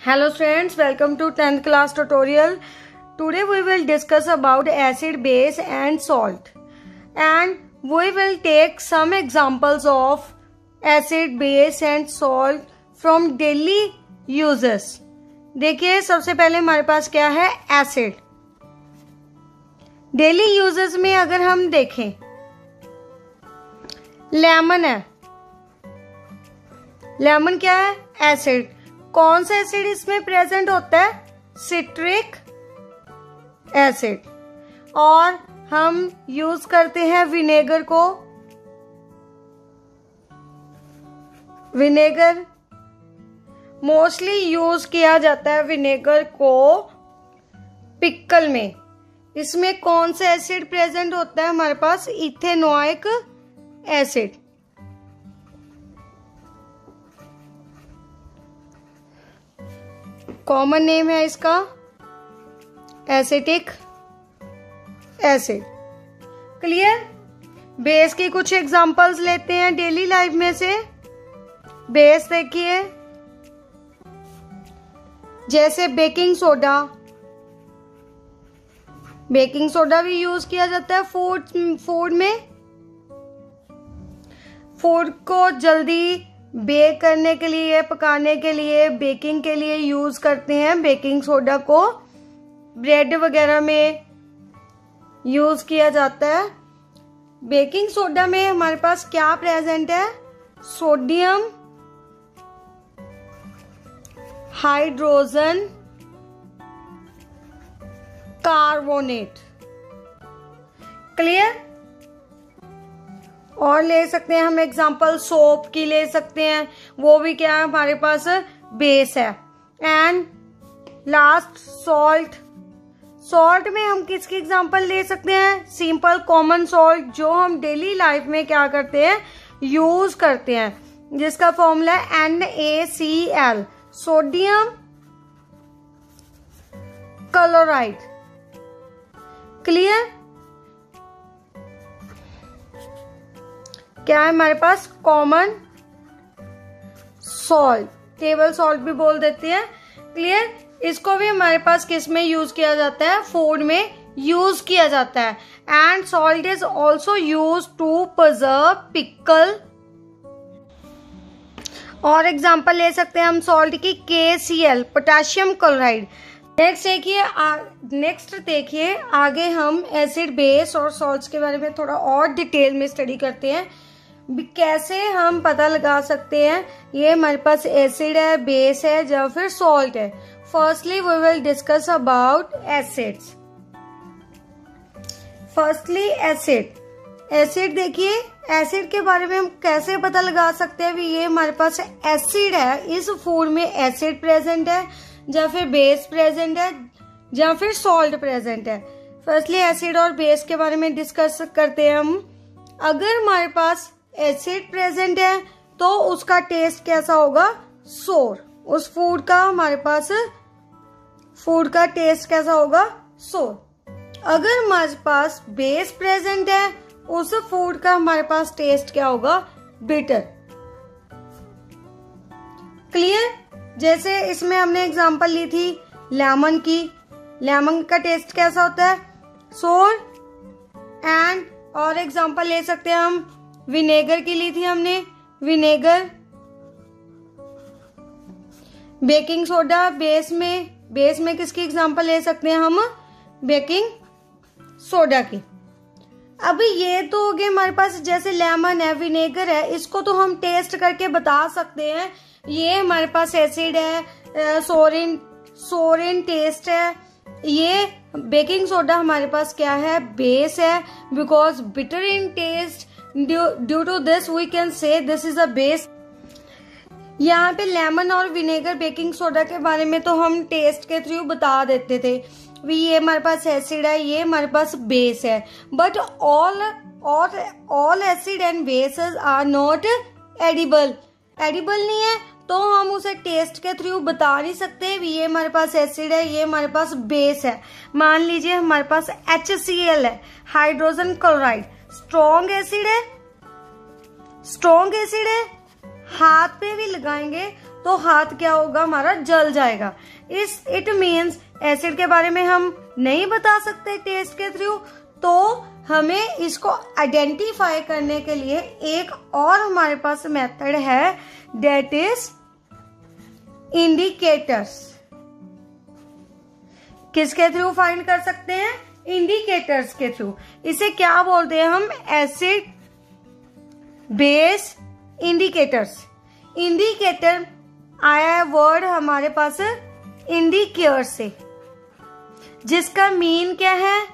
Hello friends welcome to tenth class tutorial today we will discuss about acid base and salt and we will take some examples of acid base and salt from daily uses देखिए, सबसे पहले हमारे पास क्या है? Acid daily uses में अगर हम देखें लेमन है। लेमन क्या है? एसिड कौन सा एसिड इसमें प्रेजेंट होता है? Citric acid. और हम यूज़ करते हैं विनेगर को। विनेगर मोस्टली यूज़ किया जाता है विनेगर को पिक्कल में। इसमें कौन सा एसिड प्रेजेंट होता है? हमारे पास इथेनोइक एसिड। कॉमन नेम है इसका? एसिटिक एसिड क्लियर बेस की कुछ एग्जांपल्स लेते हैं डेली लाइफ में से. बेस देखिए. जैसे बेकिंग सोडा बेकिंग सोडा भी यूज़ किया जाता है फ़ूड फ़ूड में. फ़ूड को जल्दी बेक करने के लिए, पकाने के लिए, बेकिंग के लिए यूज़ करते हैं बेकिंग सोडा को। ब्रेड वगैरह में यूज़ किया जाता है। बेकिंग सोडा में हमारे पास क्या प्रेजेंट है? Sodium, hydrogen, carbonate. क्लियर? और ले सकते हैं, हम एग्जांपल सोप की ले सकते हैं। वो भी क्या है, हमारे पास बेस है। एंड लास्ट सॉल्ट सॉल्ट में हम किसकी एग्जांपल ले सकते हैं? सिंपल कॉमन सॉल्ट जो हम डेली लाइफ में क्या करते हैं यूज़ करते हैं। जिसका फॉर्मूला है N A C L sodium chloride clear क्या है हमारे पास? कॉमन सॉल्ट टेबल सॉल्ट भी बोल देते हैं। क्लियर इसको भी हमारे पास किसमें यूज़ किया जाता है? फ़ूड में यूज़ किया जाता है। And salt is also use to preserve pickle और एग्ज़ाम्पल ले सकते हैं हम सॉल्ट की K C L potassium chloride next देखिए नेक्स्ट देखिए, आगे हम एसिड बेस और सॉल्ट्स के बारे में थोड़ा और डिटेल में स्टडी करते हैं। कैसे हम पता लगा सकते हैं? ये हमारे पास एसिड है बेस है, या फिर सॉल्ट है। Firstly we will discuss about acids firstly acid acid देखिए एसिड के बारे में हम कैसे पता लगा सकते हैं ये हमारे पास एसिड है? इस फ़ूड में एसिड प्रेजेंट है, या फिर बेस प्रेजेंट है, या फिर सॉल्ट प्रेजेंट है। फर्स्टली एसिड और बेस के बारे में डिस्कस करते हैं हम। अगर हमारे पास एसिड प्रेजेंट है तो उसका टेस्ट कैसा होगा? सोर। उस फ़ूड का, हमारे पास फ़ूड का टेस्ट कैसा होगा? सोर। अगर हमारे पास बेस प्रेजेंट है, उस फ़ूड का हमारे पास टेस्ट क्या होगा? बिटर क्लियर जैसे इसमें हमने एग्जांपल ली थी लेमन की। लेमन का टेस्ट कैसा होता है? सोर एंड और एग्जांपल ले सकते हैं हम। विनेगर की ली थी हमने। विनेगर। बेकिंग सोडा, बेस में। बेस में किसकी एग्जांपल ले सकते हैं हम? बेकिंग सोडा की। अभी ये तो हो गए हमारे पास, जैसे लेमन है, विनेगर है, इसको तो हम टेस्ट करके बता सकते हैं। ये हमारे पास एसिड है सोरिन सोरिन टेस्ट है। ये बेकिंग सोडा हमारे पास क्या है? बेस है because bitter in taste due to this we can say this is a base यहाँ पे लेमन और विनेगर बेकिंग सोडा के बारे में तो हम टेस्ट के थ्रू बता देते थे। भी ये हमारे पास एसिड है, ये हमारे पास बेस है। बट ऑल और all acid and bases are not edible edible नहीं है तो हम उसे टेस्ट के थ्रू बता नहीं सकते। ये हमारे पास एसिड है, ये हमारे पास बेस है। मान लीजिए हमारे पास एच है हाइड्रोजन क्लोराइड स्ट्रॉन्ग एसिड है। स्ट्रॉन्ग एसिड है। हाथ पे भी लगाएँगे तो हाथ क्या होगा? हमारा जल जाएगा। इस इट मीन्स एसिड के बारे में हम नहीं बता सकते टेस्ट के थ्रू तो हमें इसको आइडेंटिफाई करने के लिए एक और हमारे पास मेथड है डेट इज़ इंडिकेटर्स किसके थ्रू फाइंड कर सकते हैं? इंडिकेटर्स के थ्रू इसे क्या बोलते हैं हम? एसिड बेस इंडिकेटर्स इंडिकेटर आया है वर्ड हमारे पास इंडिकेयर से। जिसका मीन क्या है?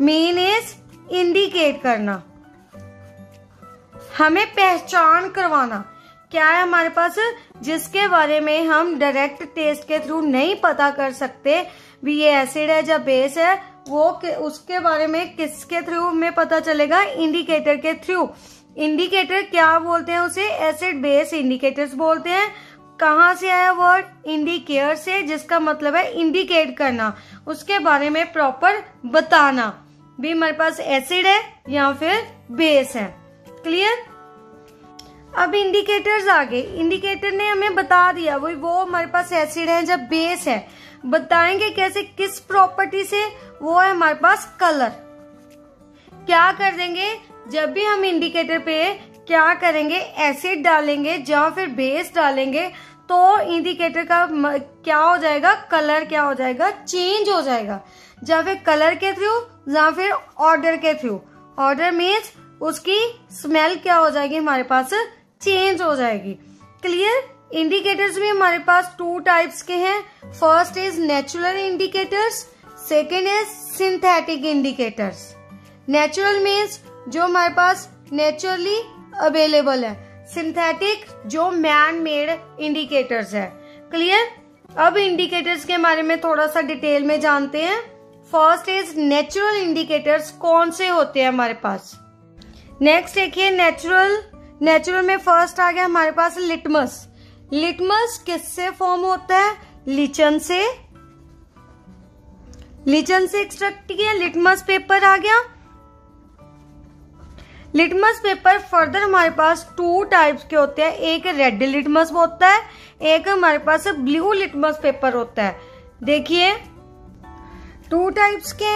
मीन इज़ इंडिकेट करना। हमें पहचान करवाना। क्या है हमारे पास? जिसके बारे में हम डायरेक्ट टेस्ट के थ्रू नहीं पता कर सकते। भी ये एसिड है या बेस है, वो उसके बारे में किसके थ्रू में पता चलेगा? इंडिकेटर के थ्रू इंडिकेटर क्या बोलते हैं उसे? एसिड बेस इंडिकेटर्स बोलते हैं। कहा से आया वर्ड इंडिकेयर से, जिसका मतलब है इंडिकेट करना। उसके बारे में प्रॉपर बताना। भी हमारे पास एसिड है, या फिर बेस है। क्लियर अब इंडिकेटर्स आ गए इंडिकेटर ने हमें बता दिया वही वो हमारे पास एसिड है, जब बेस है। बताएँगे कैसे, किस प्रॉपर्टी से वो है हमारे पास कलर क्या कर देंगे? जब भी हम इंडिकेटर पे क्या करेंगे एसिड डालेंगे या फिर बेस डालेंगे तो इंडिकेटर का क्या हो जाएगा? कलर क्या हो जाएगा? चेंज हो जाएगा। या फिर कलर के थ्रू या फिर ऑर्डर के थ्रू ऑर्डर मीन्स उसकी स्मेल क्या हो जाएगी? हमारे पास चेंज हो जाएगी। क्लियर इंडिकेटर्स भी हमारे पास टू टाइप्स के हैं। First is natural indicators second is synthetic indicators natural means जो हमारे पास नेचुरली अवेलेबल है। सिंथेटिक जो मैन मेड इंडिकेटर्स है। क्लियर अब इंडिकेटर्स के बारे में थोड़ा सा डिटेल में जानते हैं। फ़र्स्ट इज़ नेचुरल इंडिकेटर्स कौन से होते हैं हमारे पास? नेक्स्ट देखिए नेचुरल नेचुरल में फ़र्स्ट आ गया हमारे पास लिटमस लिटमस किससे फॉर्म होता है? लिचन से लिचन से एक्सट्रैक्ट किया लिटमस पेपर आ गया। लिटमस पेपर फर्दर हमारे पास टू टाइप्स के होते हैं, एक रेड लिटमस होता है, एक हमारे पास ब्लू लिटमस पेपर होता है। देखिए टू टाइप्स के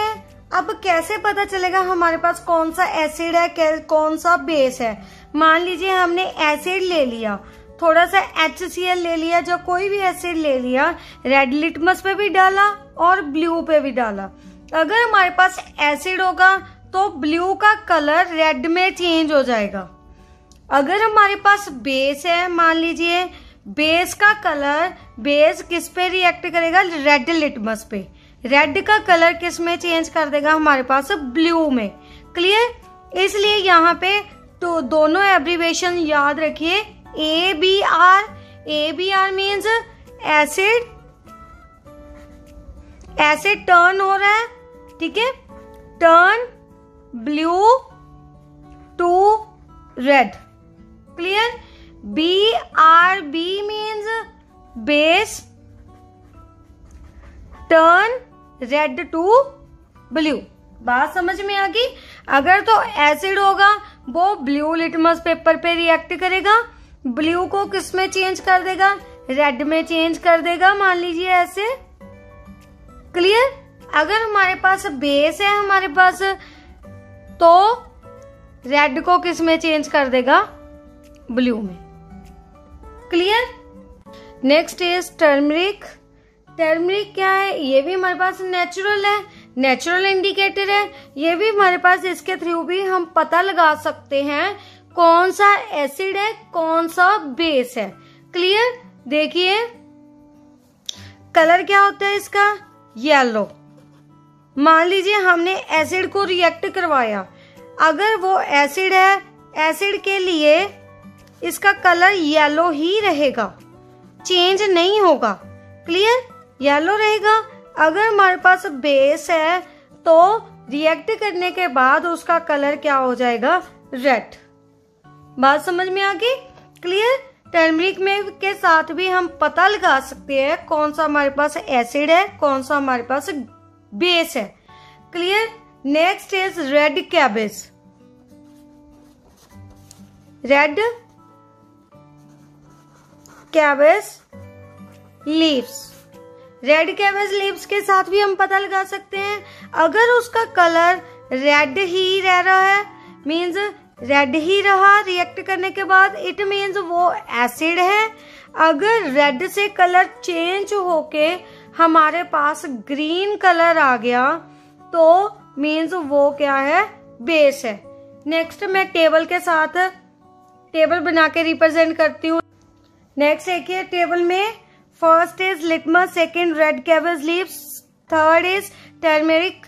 अब कैसे पता चलेगा हमारे पास कौन सा एसिड है, कौन सा बेस है? मान लीजिए हमने एसिड ले लिया। थोड़ा सा एच ले लिया, जो कोई भी एसिड ले लिया रेड लिटमस पे भी डाला और ब्लू पे भी डाला। अगर हमारे पास एसिड होगा तो ब्लू का कलर रेड में चेंज हो जाएगा। अगर हमारे पास बेस है, मान लीजिए बेस का कलर बेस किस पे रिएक्ट करेगा? रेड लिटमस पे। रेड का कलर किसमें चेंज कर देगा? हमारे पास ब्लू में। क्लियर इसलिए यहाँ पे तो दोनों एब्रीवेशन याद रखिए। A B R A B R means acid acid turn हो रहा है, ठीक है? Turn blue to red clear B R B means base turn red to blue बात समझ में आ गई? अगर तो एसिड होगा, वो ब्लू लिटमस पेपर पे रिएक्ट करेगा। ब्लू को किसमें चेंज कर देगा? रेड में चेंज कर देगा, मान लीजिए ऐसे। क्लियर? अगर हमारे पास बेस है, हमारे पास तो रेड को किसमें चेंज कर देगा? ब्लू में। Clear? Next is turmeric. Turmeric क्या है? ये भी हमारे पास नेचुरल है नेचुरल इंडिकेटर है। ये भी हमारे पास इसके थ्रू भी हम पता लगा सकते हैं कौन सा एसिड है, कौन सा बेस है? क्लियर देखिए। कलर क्या होता है इसका? येलो मान लीजिए हमने एसिड को रिएक्ट करवाया। अगर वो एसिड है एसिड के लिए इसका कलर येलो ही रहेगा। चेंज नहीं होगा। क्लियर येलो रहेगा। अगर हमारे पास बेस है तो रिएक्ट करने के बाद उसका कलर क्या हो जाएगा? रेड बात समझ में आ गई? क्लियर टर्मरिक में के साथ भी हम पता लगा सकते हैं कौन सा हमारे पास एसिड है, कौन सा हमारे पास बेस है। Clear next is red cabbage red cabbage leaves red cabbage leaves के साथ भी हम पता लगा सकते हैं। अगर उसका कलर रेड ही रह रहा है मीन्स रेड ही रहा रिएक्ट करने के बाद इट मीन्स वो एसिड है। अगर रेड से कलर चेंज होके हमारे पास ग्रीन कलर आ गया तो मीन्स वो क्या है? बेस है। नेक्स्ट मैं टेबल के साथ टेबल बना के रिप्रेजेंट करती हूँ। नेक्स्ट देखिए टेबल में first is litmus second red cabbage leaves third is turmeric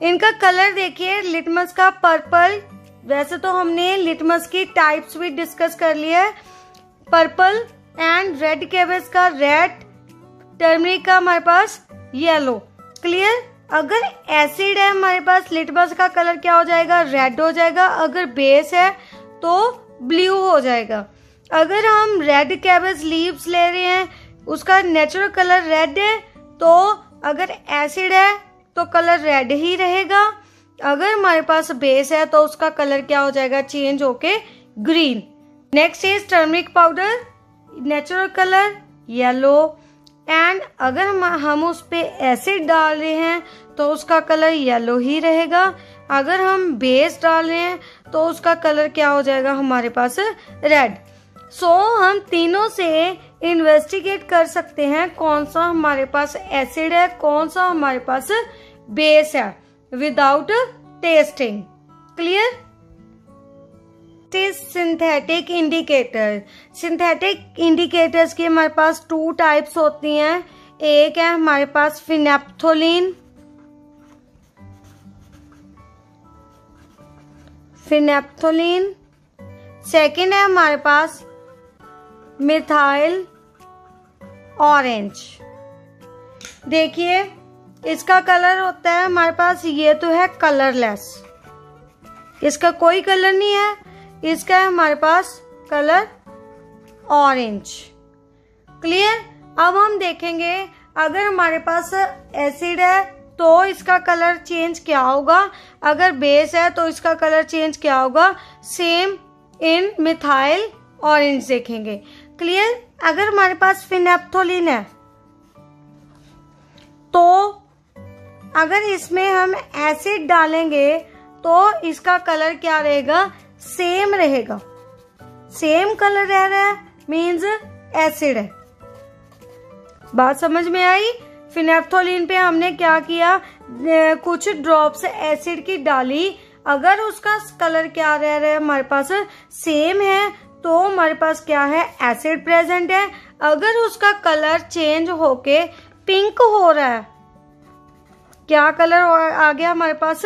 इनका कलर देखिए लिटमस का पर्पल वैसे तो हमने लिटमस की टाइप्स भी डिस्कस कर लिया है। पर्पल एंड रेड कैबेज का रेड टर्मरिक का हमारे पास येलो क्लियर अगर एसिड है हमारे पास लिटमस का कलर क्या हो जाएगा? रेड हो जाएगा। अगर बेस है तो ब्लू हो जाएगा। अगर हम रेड कैबेज लीव्स ले रहे हैं, उसका नेचुरल कलर रेड है तो अगर एसिड है तो कलर रेड ही रहेगा। अगर हमारे पास बेस है तो उसका कलर क्या हो जाएगा? चेंज होके green next is turmeric powder natural colour yellow and अगर हम हम उस पे एसिड डाल रहे हैं तो उसका कलर येलो ही रहेगा. अगर हम बेस डाल रहे हैं तो उसका कलर क्या हो जाएगा? हमारे पास रेड सो so, हम तीनों से इन्वेस्टिगेट कर सकते हैं कौन सा हमारे पास एसिड है कौन सा हमारे पास बेस है. Without testing clear synthetic indicator synthetic indicators की हमारे पास टू टाइप्स होती हैं. एक है हमारे पास फिनेप्थोलिन फिनेप्थोलिन सेकेंड है हमारे पास मिथाइल ऑरेंज देखिए इसका कलर होता है, हमारे पास ये तो है कलरलेस इसका कोई कलर नहीं है, इसका है हमारे पास कलर ऑरेंज क्लियर अब हम देखेंगे, अगर हमारे पास एसिड है तो इसका कलर चेंज क्या होगा? अगर बेस है तो इसका कलर चेंज क्या होगा? सेम इन मिथाइल ऑरेंज देखेंगे। क्लियर अगर हमारे पास फिनेप्थोलिन है तो अगर इसमें हम एसिड डालेंगे तो इसका कलर क्या रहेगा? सेम रहेगा। सेम कलर रह रहा है मीन्स एसिड है। बात समझ में आई? फिनेप्थोलिन पे हमने क्या किया? कुछ ड्रॉप्स एसिड की डाली। अगर उसका कलर क्या रह रहा है, हमारे पास सेम है तो हमारे पास क्या है? एसिड प्रेजेंट है। अगर उसका कलर चेंज होके पिंक हो रहा है क्या कलर आ गया हमारे पास?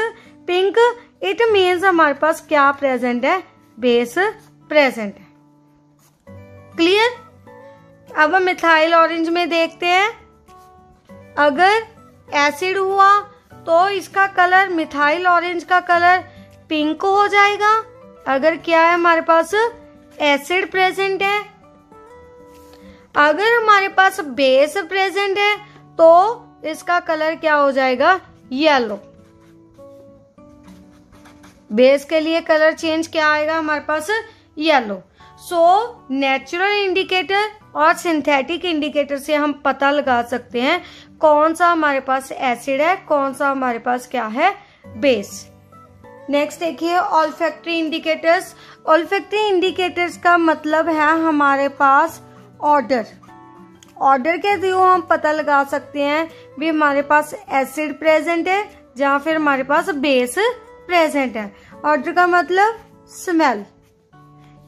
पिंक। इट मीन्स हमारे पास क्या प्रेजेंट है? बेस प्रेजेंट है। क्लियर अब हम मिथाइल ऑरेंज में देखते हैं। अगर एसिड हुआ तो इसका कलर मिथाइल ऑरेंज का कलर पिंक हो जाएगा। अगर क्या है हमारे पास? एसिड प्रेजेंट है। अगर हमारे पास बेस प्रेजेंट है तो इसका कलर क्या हो जाएगा? येलो। बेस के लिए कलर चेंज क्या आएगा हमारे पास? येलो। सो नेचुरल इंडिकेटर और सिंथेटिक इंडिकेटर से हम पता लगा सकते हैं कौन सा हमारे पास एसिड है, कौन सा हमारे पास क्या है? बेस नेक्स्ट देखिए ऑलफैक्ट्री इंडिकेटर्स ऑलफैक्ट्री इंडिकेटर्स का मतलब है हमारे पास ऑर्डर ऑर्डर के थ्रू हम पता लगा सकते हैं भी हमारे पास एसिड प्रेजेंट है, या फिर हमारे पास बेस प्रेजेंट है। ऑर्डर का मतलब स्मेल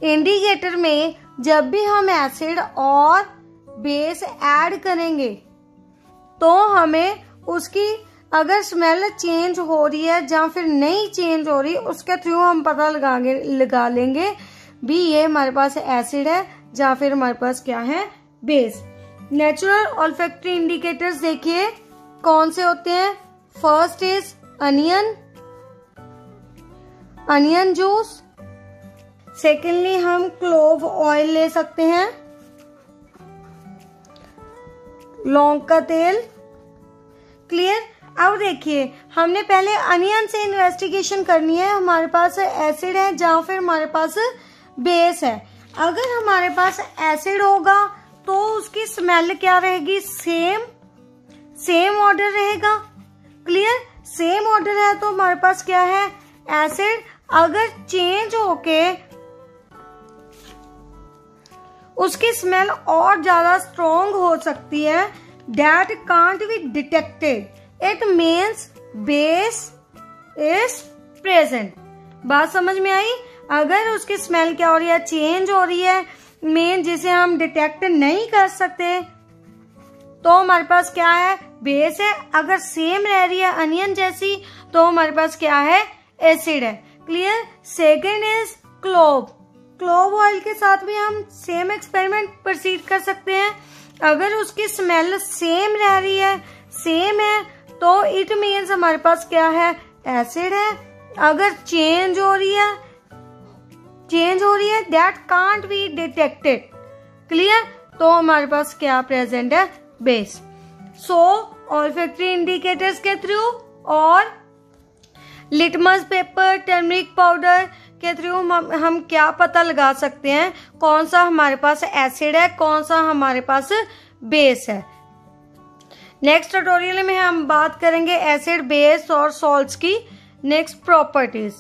इंडिकेटर में जब भी हम एसिड और बेस ऐड करेंगे तो हमें उसकी अगर स्मेल चेंज हो रही है या फिर नहीं चेंज हो रही, उसके थ्रू हम पता लगा लगा लेंगे भी ये हमारे पास एसिड है या फिर हमारे पास क्या है? बेस नेचुरल ऑल्फेक्ट्री इंडिकेटर्स देखिए। कौन से होते हैं? First is onion onion juice secondly हम क्लोव ऑयल ले सकते हैं। लौंग का तेल। क्लियर अब देखिए, हमने पहले अनियन से इन्वेस्टिगेशन करनी है। हमारे पास एसिड है, जहाँ फिर हमारे पास बेस है। अगर हमारे पास एसिड होगा तो उसकी स्मेल क्या रहेगी? सेम सेम ऑर्डर रहेगा. क्लियर सेम ऑर्डर है तो हमारे पास क्या है? एसिड अगर चेंज होके उसकी स्मेल और ज़्यादा स्ट्रोंग हो सकती है that can't be detected it means base is present बात समझ में आई? अगर उसकी स्मेल क्या हो रही है? चेंज हो रही है मेन जिसे हम डिटेक्ट नहीं कर सकते तो हमारे पास क्या है? बेस है। अगर सेम रह रही है अनियन जैसी तो हमारे पास क्या है? एसिड है। Clear second is clove clove oil के साथ भी हम सेम एक्सपेरिमेंट प्रोसीड कर सकते हैं। अगर उसकी स्मेल सेम रह रही है सेम है तो इट मीन्स हमारे पास क्या है? एसिड है। अगर चेंज हो रही है चेंज हो रही है that can't be detected clear तो हमारे पास क्या प्रेजेंट है? Base so olfactory indicators के थ्रू और लिटमस पेपर टर्मरिक पाउडर के थ्रू हम, हम क्या पता लगा सकते हैं? कौन सा हमारे पास एसिड है? कौन सा हमारे पास बेस है? नेक्स्ट ट्यूटोरियल में हम बात करेंगे एसिड बेस और सॉल्ट्स की नेक्स्ट प्रॉपर्टीज़